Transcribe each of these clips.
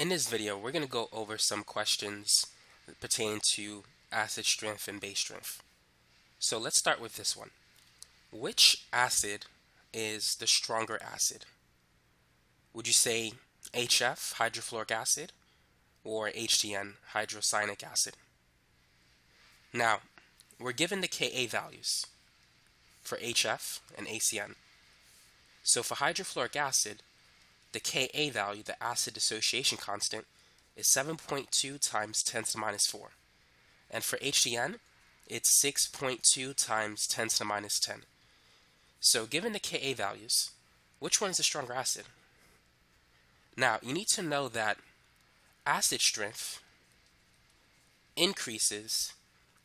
In this video, we're going to go over some questions pertaining to acid strength and base strength. So let's start with this one. Which acid is the stronger acid? Would you say HF, hydrofluoric acid, or HCN, hydrocyanic acid? Now, we're given the Ka values for HF and HCN. So for hydrofluoric acid, the Ka value, the acid dissociation constant, is 7.2 times 10 to the minus 4. And for HCN, it's 6.2 times 10 to the minus 10. So given the Ka values, which one is the stronger acid? Now, you need to know that acid strength increases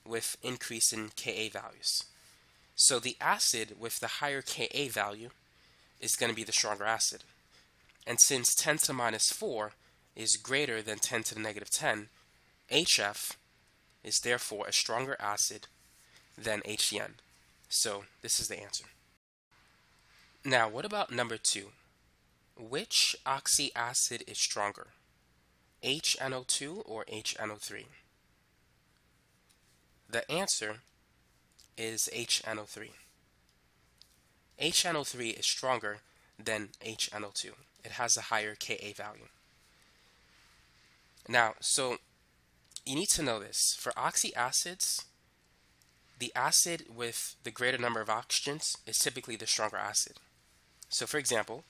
with increase in Ka values. So the acid with the higher Ka value is going to be the stronger acid. And since 10 to the minus 4 is greater than 10 to the negative 10, HF is therefore a stronger acid than HCN. So this is the answer. Now, what about number 2? Which oxy acid is stronger? HNO2 or HNO3? The answer is HNO3. HNO3 is stronger than HNO2 it has a higher Ka value. Now, so you need to know this. For oxy acids, the acid with the greater number of oxygens is typically the stronger acid. So for example,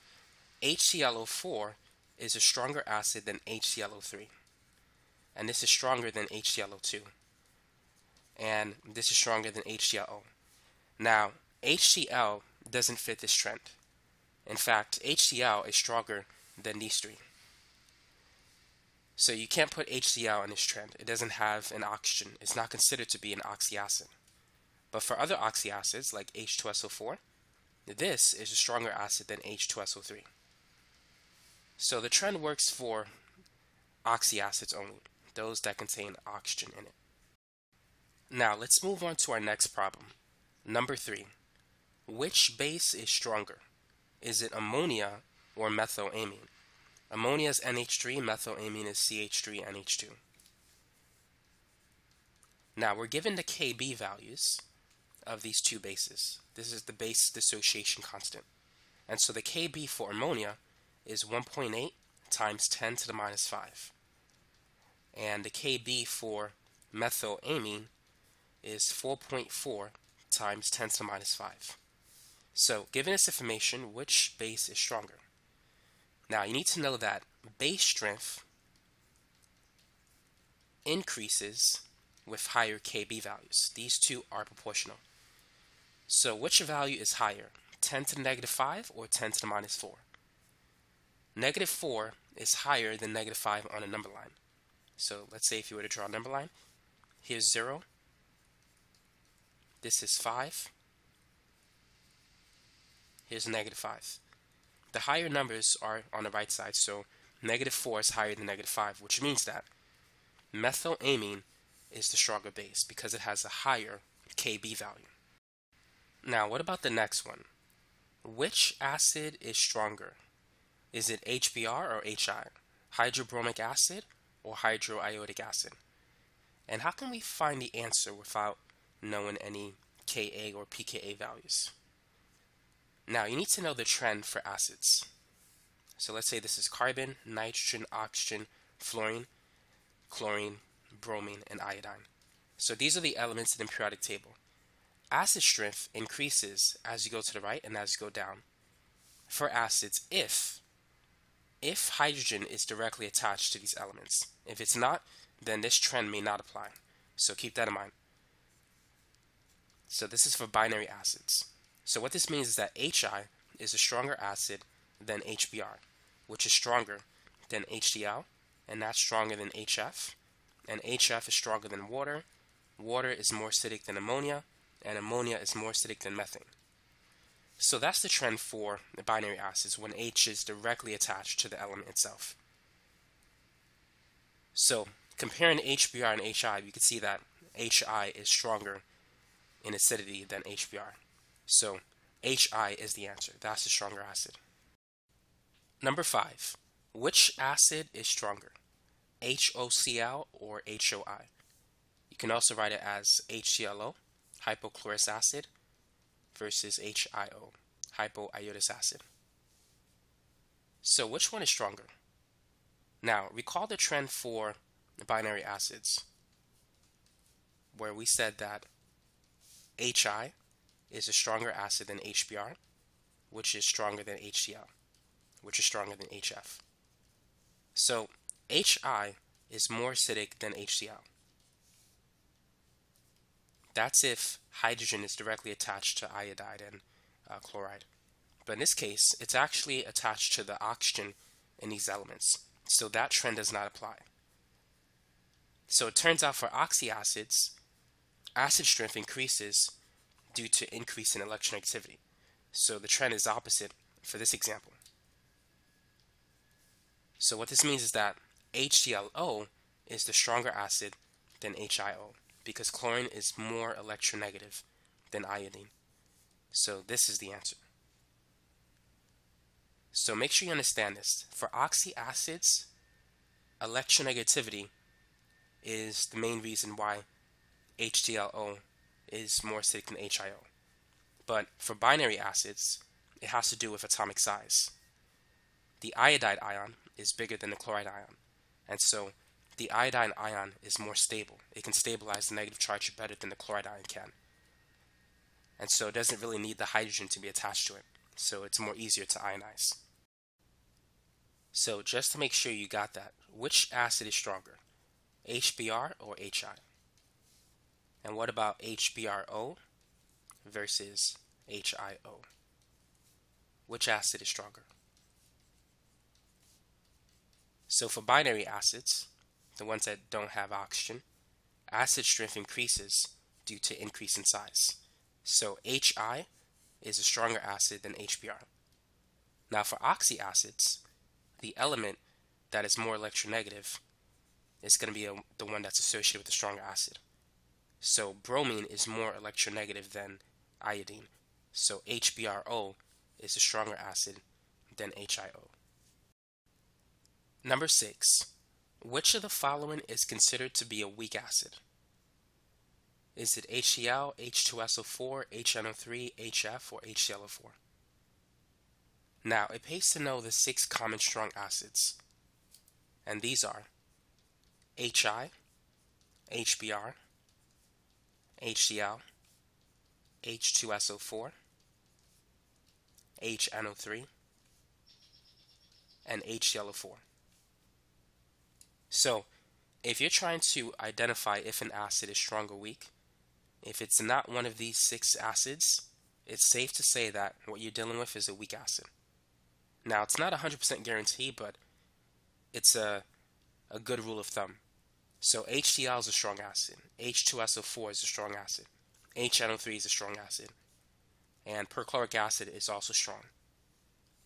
HClO4 is a stronger acid than HClO3. And this is stronger than HClO2. And this is stronger than HClO. Now, HCl doesn't fit this trend. In fact, HCl is stronger than these three. So you can't put HCl in this trend. It doesn't have an oxygen. It's not considered to be an oxyacid. But for other oxyacids like H2SO4, this is a stronger acid than H2SO3. So the trend works for oxyacids only, those that contain oxygen in it. Now let's move on to our next problem. Number three, which base is stronger? Is it ammonia or methylamine? Ammonia is NH3, methylamine is CH3, NH2. Now we're given the Kb values of these two bases. This is the base dissociation constant. And so the Kb for ammonia is 1.8 times 10 to the minus 5. And the Kb for methylamine is 4.4 times 10 to the minus 5. So, given this information, which base is stronger? Now, you need to know that base strength increases with higher Kb values. These two are proportional. So, which value is higher, 10 to the negative 5 or 10 to the minus 4? Negative 4 is higher than negative 5 on a number line. So, let's say if you were to draw a number line, here's 0, this is 5, here's negative 5. The higher numbers are on the right side, so negative 4 is higher than negative 5, which means that methylamine is the stronger base because it has a higher Kb value. Now, what about the next one? Which acid is stronger? Is it HBr or HI? Hydrobromic acid or hydroiodic acid? And how can we find the answer without knowing any Ka or pKa values? Now, you need to know the trend for acids. So let's say this is carbon, nitrogen, oxygen, fluorine, chlorine, bromine, and iodine. So these are the elements in the periodic table. Acid strength increases as you go to the right and as you go down for acids if if hydrogen is directly attached to these elements. If it's not, then this trend may not apply. So keep that in mind. So this is for binary acids. So what this means is that HI is a stronger acid than HBr, which is stronger than HCl, and that's stronger than HF, and HF is stronger than water. Water is more acidic than ammonia, and ammonia is more acidic than methane. So that's the trend for the binary acids when H is directly attached to the element itself. So comparing HBr and HI, you can see that HI is stronger in acidity than HBr. So HI is the answer. That's the stronger acid. Number five. which acid is stronger, HOCl or HOI? You can also write it as HClO, hypochlorous acid, versus HIO, hypoiodous acid. So which one is stronger? Now, recall the trend for binary acids, where we said that HI is a stronger acid than HBr, which is stronger than HCl, which is stronger than HF. So HI is more acidic than HCl. That's if hydrogen is directly attached to iodide and uh, chloride. But in this case, it's actually attached to the oxygen in these elements. So that trend does not apply. So it turns out for oxyacids, acid strength increases due to increase in electronegativity. So the trend is opposite for this example. So what this means is that HClO is the stronger acid than HIO because chlorine is more electronegative than iodine. So this is the answer. So make sure you understand this. For oxyacids, electronegativity is the main reason why HClO is more acidic than HIO. But for binary acids, it has to do with atomic size. The iodide ion is bigger than the chloride ion, and so the iodine ion is more stable. It can stabilize the negative charge better than the chloride ion can. And so it doesn't really need the hydrogen to be attached to it. So it's more easier to ionize. So just to make sure you got that, which acid is stronger? HBr or HI? And what about HBRO versus HIO? Which acid is stronger? So for binary acids, the ones that don't have oxygen, acid strength increases due to increase in size. So HI is a stronger acid than HBr. Now for oxyacids, the element that is more electronegative is going to be a, the one that's associated with the stronger acid. So bromine is more electronegative than iodine. So HBRO is a stronger acid than HIO. Number six, which of the following is considered to be a weak acid? Is it HCl, H2SO4, HNO3, HF, or HClO4? Now, it pays to know the six common strong acids, and these are HI, HBr, HCl, H2SO4, HNO3, and HClO4. So, if you're trying to identify if an acid is strong or weak, if it's not one of these six acids, it's safe to say that what you're dealing with is a weak acid. Now, it's not a 100% guarantee, but it's a, a good rule of thumb. So HCl is a strong acid, H2SO4 is a strong acid, HNO3 is a strong acid, and perchloric acid is also strong.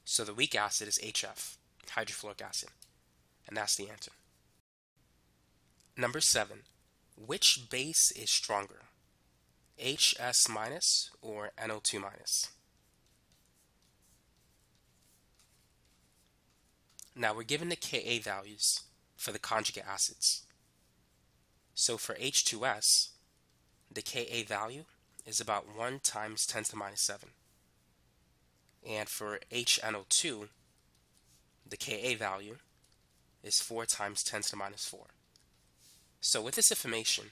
So the weak acid is HF, hydrofluoric acid, and that's the answer. Number seven, which base is stronger? HS minus or NO2 minus? Now we're given the Ka values for the conjugate acids. So for H2S, the Ka value is about 1 times 10 to the minus 7. And for HNO2, the Ka value is 4 times 10 to the minus 4. So with this information,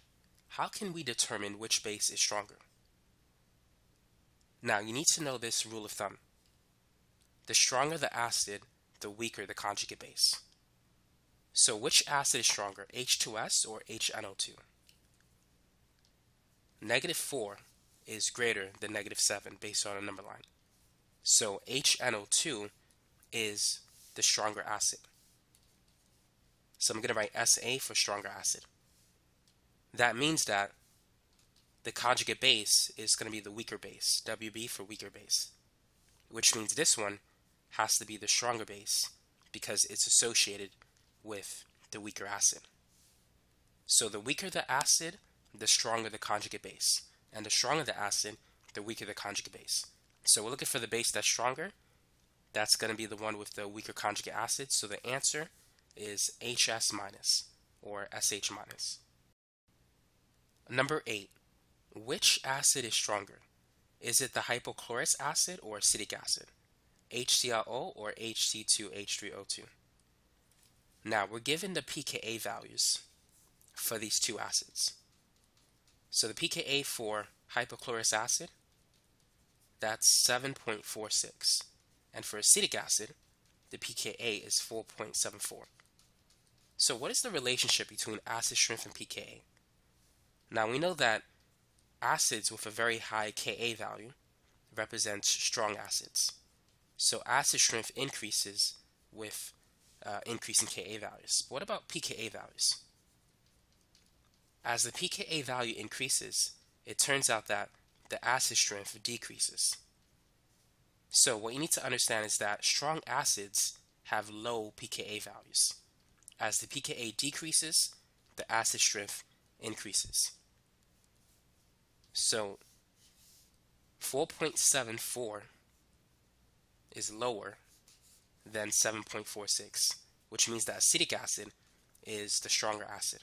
how can we determine which base is stronger? Now you need to know this rule of thumb. The stronger the acid, the weaker the conjugate base. So which acid is stronger, H2S or HNO2? Negative 4 is greater than negative 7 based on a number line. So HNO2 is the stronger acid. So I'm going to write SA for stronger acid that means that the conjugate base is going to be the weaker base, WB for weaker base, which means this one has to be the stronger base because it's associated with the weaker acid. So the weaker the acid, the stronger the conjugate base. And the stronger the acid, the weaker the conjugate base. So we're looking for the base that's stronger. that's going to be the one with the weaker conjugate acid. So the answer is HS minus or SH minus. Number 8. Which acid is stronger? Is it the hypochlorous acid or acetic acid? HClO or HC2H3O2? Now we're given the pKa values for these two acids. So the pKa for hypochlorous acid, that's 7.46. And for acetic acid, the pKa is 4.74. So what is the relationship between acid strength and pKa? Now we know that acids with a very high Ka value represent strong acids. So acid strength increases with uh, increasing Ka values. What about pKa values? As the pKa value increases, it turns out that the acid strength decreases. So what you need to understand is that strong acids have low pKa values. As the pKa decreases, the acid strength increases. So 4.74 is lower than 7.46, which means that acetic acid is the stronger acid.